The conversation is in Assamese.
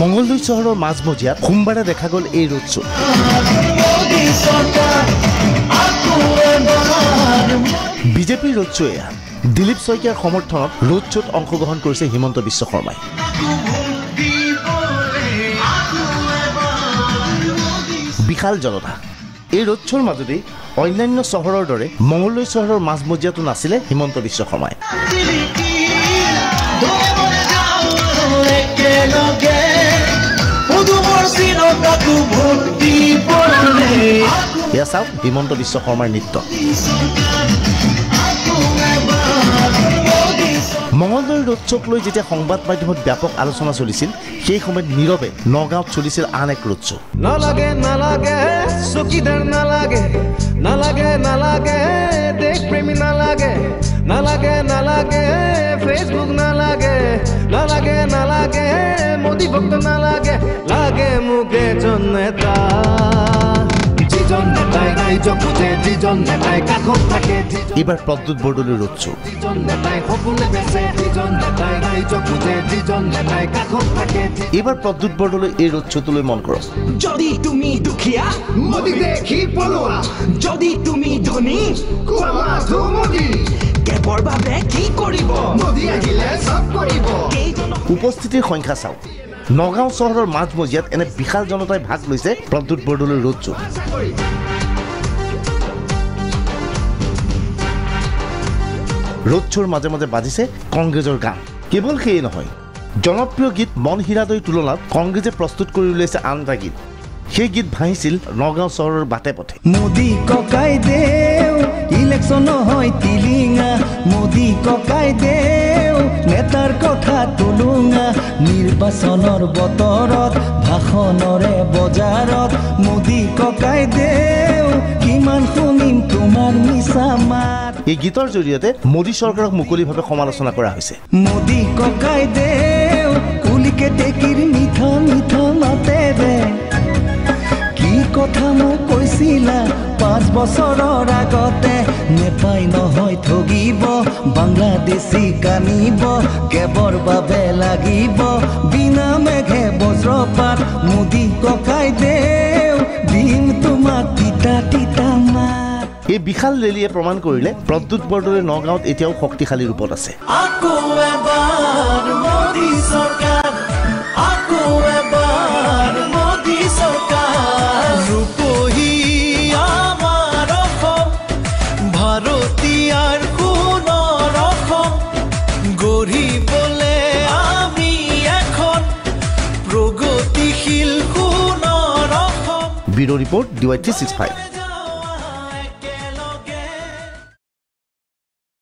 মঙলদৈ চহৰৰ মাজমজিয়াত সোমবাৰে দেখা গ'ল এই ৰোড শ্ব' বিজেপিৰ ৰোড শ্ব' এয়া। দিলীপ শইকীয়াৰ সমৰ্থনত ৰোড শ্ব'ত অংশগ্ৰহণ কৰিছে হিমন্ত বিশ্ব শৰ্মাই। বিশাল জনতা। এই ৰোড শ্ব'ৰ মাজতেই অন্যান্য চহৰৰ দৰে মঙলদৈ চহৰৰ মাজমজিয়াতো নাছিলে হিমন্ত বিশ্ব শৰ্মাই। এয়া চাওক হিমন্ত বিশ্ব শৰ্মাৰ নৃত্য। মঙলদৈ ৰোড শ্ব'ক লৈ যেতিয়া সংবাদ মাধ্যমত ব্যাপক আলোচনা চলিছিল সেই সময়ত নীৰৱে নগাঁৱত চলিছিল আন এক ৰোড শ্ব' নালাগে নালাগে চকীদাৰ নালাগে নালাগে নালাগে দেশ প্ৰেমী নালাগে নালাগে নালাগে ফেচবুক নালাগে নালাগে নালাগে মোদী ভক্ত নালাগে। নেতাই কাষত থাকে যি- এইবাৰ প্ৰদ্যুৎ বৰদলৈ এই ৰোড শ্ব'টোলৈ মন কৰক যদি তুমি দুখীয়া মোদী দেখি পলোৱা যদি তুমি ধনী কোৱা মাথো মোদী। কেবৰ বাবে কি কৰিব? মোদী আহিলে চব কৰিব। উপস্থিতিৰ সংখ্যা চাওক নগাঁও চহৰৰ মাজমজিয়াত এনে বিশাল জনতাই ভাগ লৈছে Pradyut Bordoloi road show' road শ্ব'ৰ মাজে মাজে বাজিছে কংগ্ৰেছৰ গান। কেৱল সেয়ে নহয় জনপ্ৰিয় গীত মন হীৰাদৈৰ তুলনাত কংগ্ৰেছে প্ৰস্তুত কৰি উলিয়াইছে আন এটা গীত। সেই গীত ভাঁহিছিল নগাঁও চহৰৰ বাটে পথে। মোদী ককাই দেও ইলেকশ্যন হয় টিলিঙা মোদী ককাই দেও নেতাৰ কথা তুলুঙা। নিৰ্বাচনৰ বতৰত ভাষণৰে বজাৰত। মোদী ককাই দেও কিমান শুনিম তোমাৰ মিছা এই গীতৰ জৰিয়তে মোদী চৰকাৰক মুকলিভাৱে সমালোচনা কৰা হৈছে। মোদী ককাই দেও কুলিকে টেকিৰ মিঠা মিঠা মাতেৰে কি কথা মোক কৈছিলা পাঁচ বছৰৰ আগতে? নেপাই নহয় ঠগিব বাংলাদেশী কানিব কেবৰ বাবে লাগিব। বিনা মেঘে বজ্ৰপাত মোদী ককাই দেও দিম তোমাক তিতা তিতা মাত। এই বিশাল ৰেলীয়ে প্ৰমাণ কৰিলে প্ৰদ্যুৎ বৰদলৈ নগাঁৱত এতিয়াও শক্তিশালী ৰূপত আছে। Report D Y three six five.